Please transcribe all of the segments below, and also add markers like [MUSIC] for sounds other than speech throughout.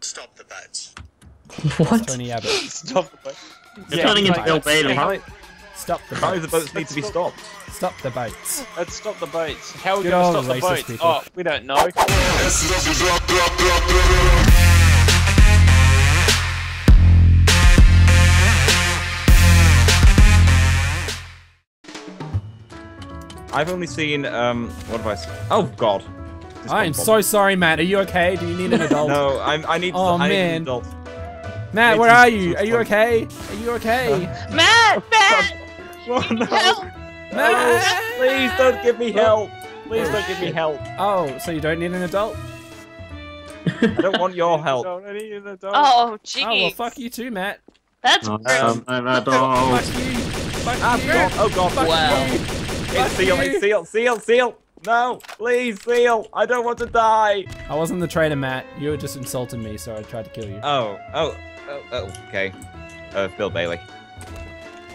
Stop the boats. What? Tony Abbott. [LAUGHS] Stop the boats. You're turning into right. Bill Bailey. Apparently, Stop the Apparently the boats. boats need to be stopped. Stop the boats. Let's stop the boats. How are we going to stop the boats? people. Oh, we don't know. I've only seen um. What have I seen? Oh God. This I'm so sorry, Matt. Are you okay? Do you need an [LAUGHS] adult? No, I'm. I need. Oh, I need man. an adult. Matt, where are you? Are you okay? Are you okay? [LAUGHS] Matt, [LAUGHS] Matt, Oh, no. help! Matt! Please don't give me help. Please don't give me help. Oh, so you don't need an adult? I don't want your help. Don't any of the. Oh, jeez. Oh, well, fuck you too, Matt. That's Um, gross. I'm a dog. Fuck you. Fuck Ah, you. Oh God. Fuck Wow. you. It's Fuck seal. you. It's seal. Seal. Seal. No, please, seal. I don't want to die. I wasn't the traitor, Matt. You were just insulting me, so I tried to kill you. Oh. Oh. Oh. oh okay. Uh, Bill Bailey.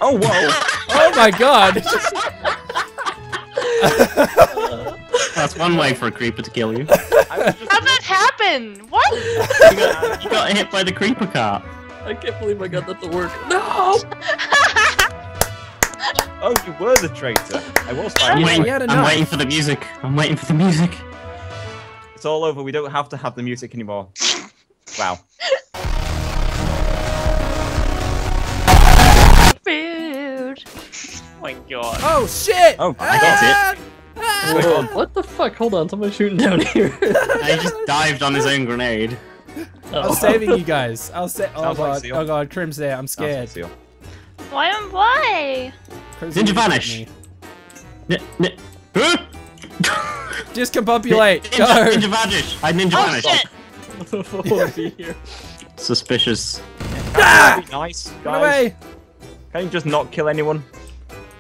Oh whoa. [LAUGHS] oh my god! [LAUGHS] That's one way for a creeper to kill you. [LAUGHS] I was just. How'd that happen? What? You got, you got hit by the creeper cart. I can't believe I got that to work. No! Oh, you were the traitor. I was I'm fine. Yeah, waiting, he had a I'm waiting for the music. I'm waiting for the music. It's all over. We don't have to have the music anymore. Wow. Food. Oh my god. Oh shit! Oh, I got it. Ah! Whoa, ah! what the fuck? Hold on, someone's shooting down here. [LAUGHS] I just dived on his own grenade. I was saving you guys. I was sa- Oh Sounds god. Seal. Oh god. Crim's there. I'm scared. Seal. Why am why? Crim's Ninja vanish. shoot N- n- Huh? Discombobulate. Ninja, Go. ninja vanish. I ninja Oh vanish. shit! Won't be here. Suspicious. Ah! Be nice, Run away. Can you just not kill anyone?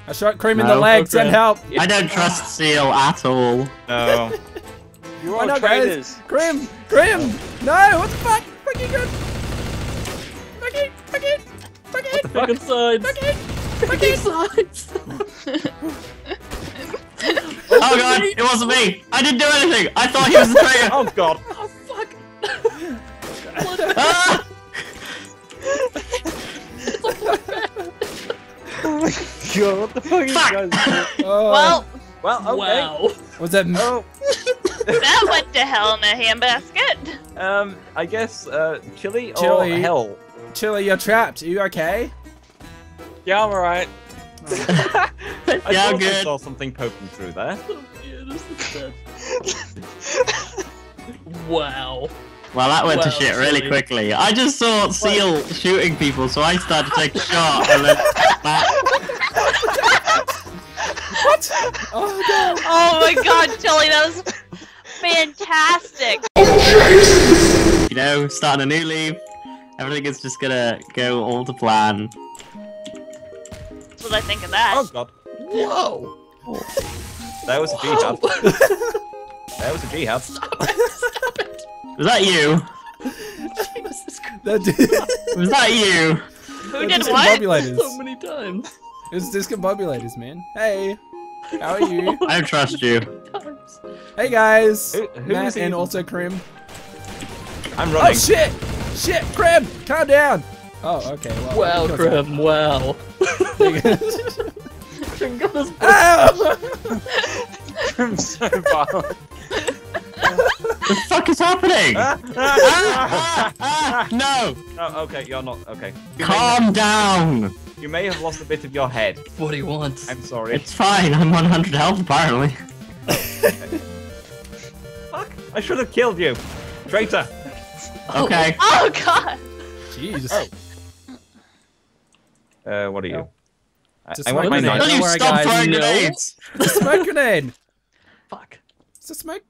I shot Cream in the No. leg. Send help. I don't trust Seal at all. No. [LAUGHS] You're Why all not, guys? traitors. Crim! Crim! No! What the fuck? Fucking Crim! Fucking! Fucking! Fucking! Pick a sides. Fucking! Pick sides. [LAUGHS] Oh god, it wasn't me. I didn't do anything. I thought he was the traitor. oh God. Oh fuck. Ah! God, what the fuck are you guys doing? [LAUGHS] Oh, Well, Well, okay. Wow. was that? Oh, [LAUGHS] that went to hell in a handbasket. um, I guess uh, Chilly, Chilly. or hell. Chilly, you're trapped. Are you okay? Yeah, I'm alright. [LAUGHS] I yeah, thought I good. saw something poking through there. [LAUGHS] Yeah, this is dead. [LAUGHS] wow. Well, that went to shit really silly. quickly. I just saw Seal shooting people, so I started to take a shot, and then Matt, What? Oh no! Oh my god, Chilly, that was fantastic. you know, starting a new leaf. Everything is just gonna go all to plan. That's what I think of that. Oh God. Whoa. That was a jihad. [LAUGHS] there was a jihad. Was that you? That dude. Was that you? Who did what? So many times. It's discombobulators, man. Hey, how are you? [LAUGHS] I trust you. Hey guys, Who- who Matt is and also Crim. I'm running. Oh shit! Shit, Crim, calm down. Oh, okay. Well, well kill Crab, wow. someone. Crim got us Ow! I'm so violent. The fuck is happening? [LAUGHS] Ah, Ah, ah, no! oh, okay, you're not okay. You may, Calm down. you may have lost a bit of your head. What do you want? I'm sorry. It's fine. I'm 100 health apparently. [LAUGHS] Fuck! I should have killed you, traitor. Okay. Oh god. Jeez. Uh, what are you? I, Just I want one my minute. knife. Will you stop guys. throwing No. grenades? It's a smoke grenade. [LAUGHS] Fuck. It's a smoke.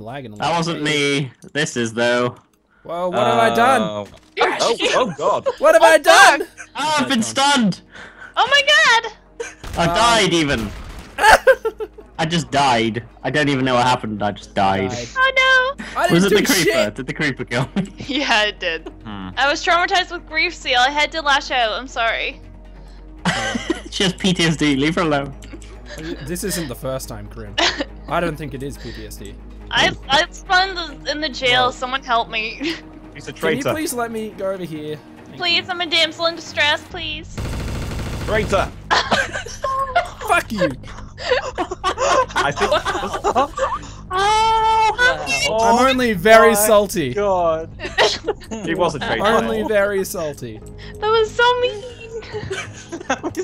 Lagging That wasn't me. This is though. Well, what have I done? Oh, oh, oh God! [LAUGHS] What have I done? Oh, I've been stunned. Oh my god. I died even. I just died. I don't even know what happened. I just died. Died. Oh I didn't Was it the creeper? shit. Did the creeper kill me? [LAUGHS] Yeah, it did. Hmm. I was traumatized with grief seal. I had to lash out. I'm sorry. [LAUGHS] she has PTSD. Leave her alone. This isn't the first time, Crim. [LAUGHS] I don't think it is PTSD. I I spawned the- in the jail. Someone help me. He's a traitor. Can you please let me go over here? Thank please, I'm a damsel in distress. Please. Traitor. Fuck you. I think [LAUGHS] I'm only very my salty. God. [LAUGHS] he was a traitor. Only very salty. That was so mean.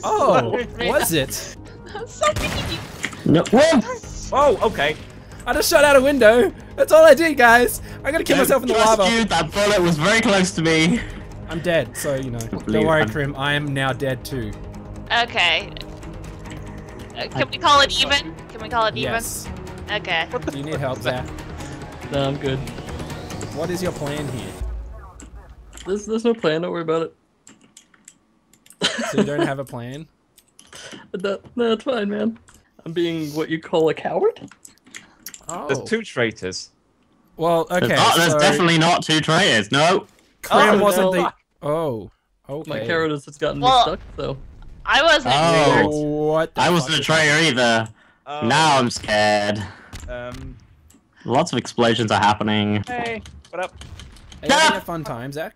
Oh, was it? that was so mean. No. Whoa! Oh, okay. I just shot out a window. That's all I did, guys. I'm gonna kill myself in the Trust lava. You, that bullet was very close to me. I'm dead, so you know. Don't worry, I'm- Crim. I am now dead too. Okay. Uh, can we call it even? Can we call it even? Yes. Okay. Do you need help, Zach? No, I'm good. What is your plan here? There's, there's no plan. Don't worry about it. So you don't have a [LAUGHS] plan? That, no, it's fine, man. I'm being what you call a coward. Oh. There's two traitors. Well, okay. There's, not, there's so definitely not two traitors. No. Crim Oh, wasn't no. the. Oh. Okay. My carrot has gotten Well- me stuck, so. I wasn't. Oh. What? The I wasn't a is- traitor either. Oh, Now I'm scared. Um. Lots of explosions are happening. Hey, what up? Are you having a fun time, Zach?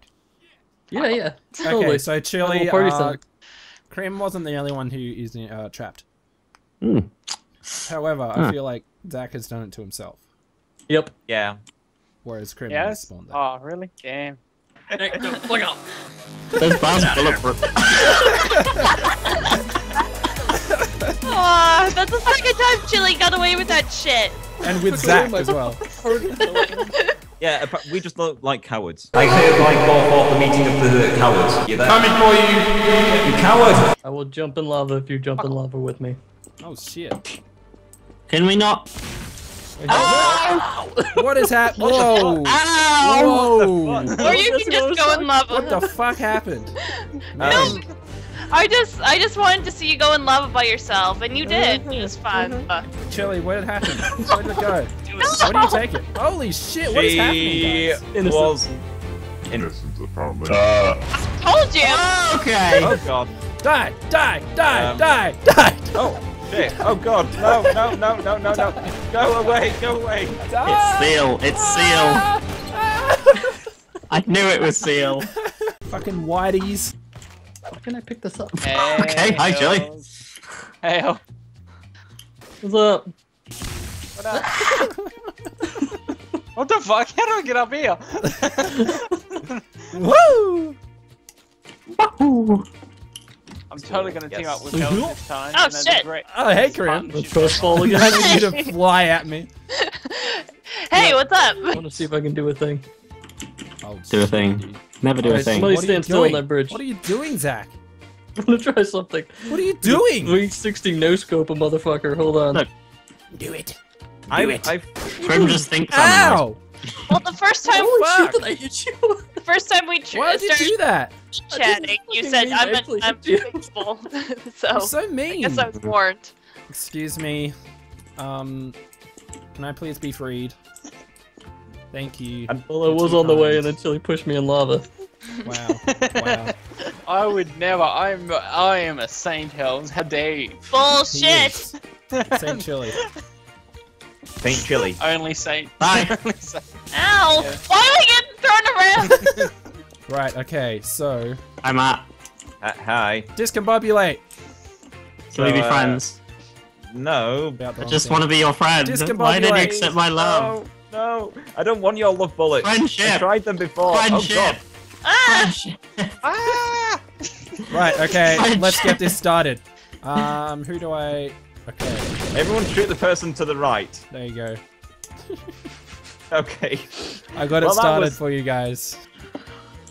Yeah, yeah. Okay, Totally. so Chilly, Little uh, center. Crim wasn't the only one who is uh, trapped. Hmm. However, I feel like Zach has done it to himself, Yep. Yeah. whereas Crim has Yes? spawned there. Oh, really? Damn. Hey, look out. Those bombs are bulletproof. [LAUGHS] [LAUGHS] Aw, that's the second time Chilly got away with that shit. And with Look Zach as well. [LAUGHS] Yeah, we just look like cowards. I hereby call forth the meeting of the cowards. You there? Coming for you, you coward! I will jump in lava if you jump in lava with me. Oh shit! Can we not? What is happening? Whoa! Ow! Whoa! Or you can just go in lava. What the fuck happened? Um, I just, I just wanted to see you go in lava by yourself, and you did. It was fun. Uh, Chilly, where did it happen? Where did it go? [LAUGHS] Where do you take it? Holy shit! What is happening, she guys? Innocent. was. told you. Oh, Okay. Oh god. Die! Die! Die! Um, die! Die! Oh shit. Oh god. No, no, no, no, no, no. Go away, go away. It's Seal. It's Seal. I knew it was Seal. [LAUGHS] Fucking whiteys. How can I pick this up? Hey, [LAUGHS] Okay, hi, Chilly. Hills. Hey, Hill. What's up? what up? [LAUGHS] what the fuck? How do I get up here? [LAUGHS] Woo! Wahoo. I'm totally gonna team Yes. up with Hills this time. Oh, and then the shit. great- Oh, hey, Crim. The trust fall I need you to fly at me. Hey, what's up? I want to see if I can do a thing. Oh, Do a thing. Dude. Never do a thing. somebody What stand still on that bridge. What are you doing, Zach? [LAUGHS] I'm gonna try something. What are you doing? 360 no scope a motherfucker. Hold on. Look. Do it. I, it. I, Crim just thinks I'm Ow! Well, the first time, Holy fuck. shit, did I hit you? the first time we tr- Why did you do that? chatting, you said I'm, I a, actually I'm hit you." [LAUGHS] fixable. [LAUGHS] You're so so I mean. guess I was warned. Excuse me. Um, can I please be freed? Thank you. Well, I was on the way and then Chilly pushed me in lava. Wow. Wow. [LAUGHS] I would never. I'm. I am a saint, Hills. How dare you? He Bullshit. Saint Chilly. Saint Chilly. Only saint. Bye. [LAUGHS] Only saint. Ow! Yeah. Why am I getting thrown around? [LAUGHS] Right. Okay. So I'm at. Uh, hi. discombobulate. Can we be So, uh, friends? No. I just want to be your friend. Why did you accept my love? No, no. I don't want your love bullets. I Friendship. tried them before. Friendship. Oh god. ah! Friendship. Ah! [LAUGHS] Right. Okay. Friendship. let's get this started. Um, who do I? Okay. Everyone shoot the person to the right. There you go. Okay. I got it Well, that started was- for you guys.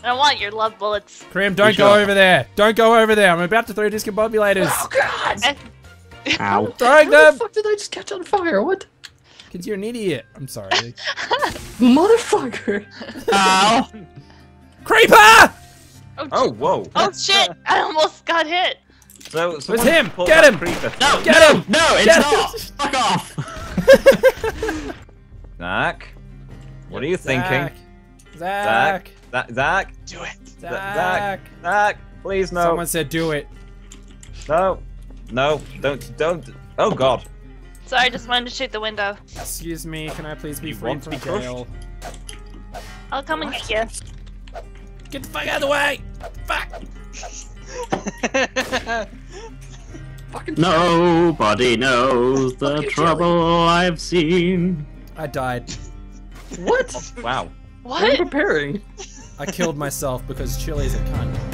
I want your love bullets. Crim, don't You go sure? over there. Don't go over there. I'm about to throw discombobulators. Oh god! Ow. Throwing How the fuck did I just catch on fire? What? Cause you're an idiot. I'm sorry. [LAUGHS] Motherfucker! Ow. [LAUGHS] Creeper! Oh, Oh, whoa. oh shit! I almost got hit. So, It's him! Get him! Creeper. No, Get no, him! no, it's Get not. him! [LAUGHS] Fuck off. Zach, what are you thinking? Zach. Zach. Zach, Zach, Do it. Zach. Zach, please no, Someone said do it. no, no, don't, don't. Oh God. Sorry, I just wanted to shoot the window. Excuse me, can I please be You freed want to from jail? I'll come and get you. Get the fuck out of the way! Fuck! [LAUGHS] Nobody knows the Fucking trouble I've seen. I died. What? Wow. What are you preparing? I killed myself because Chilly's a cunt.